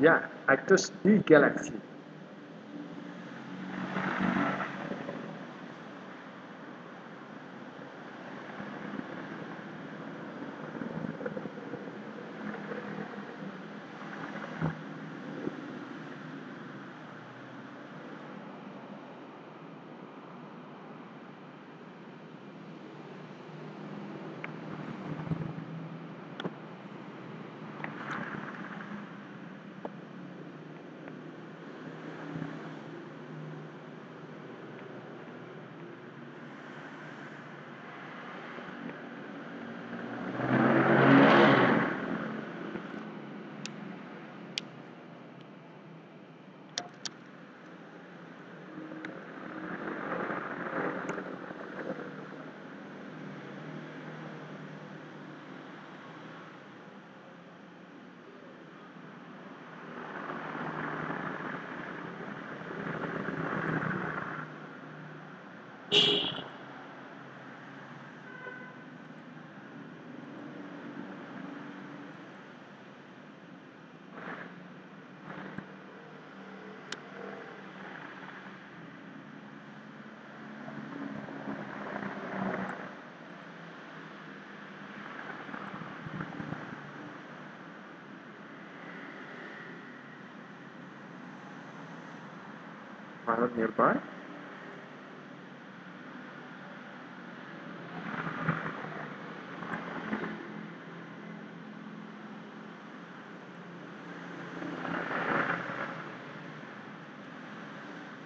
Yeah, Actors D nearby.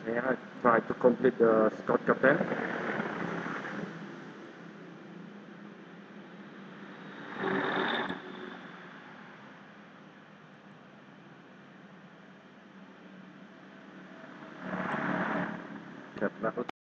May I try to complete the Scott lakukan.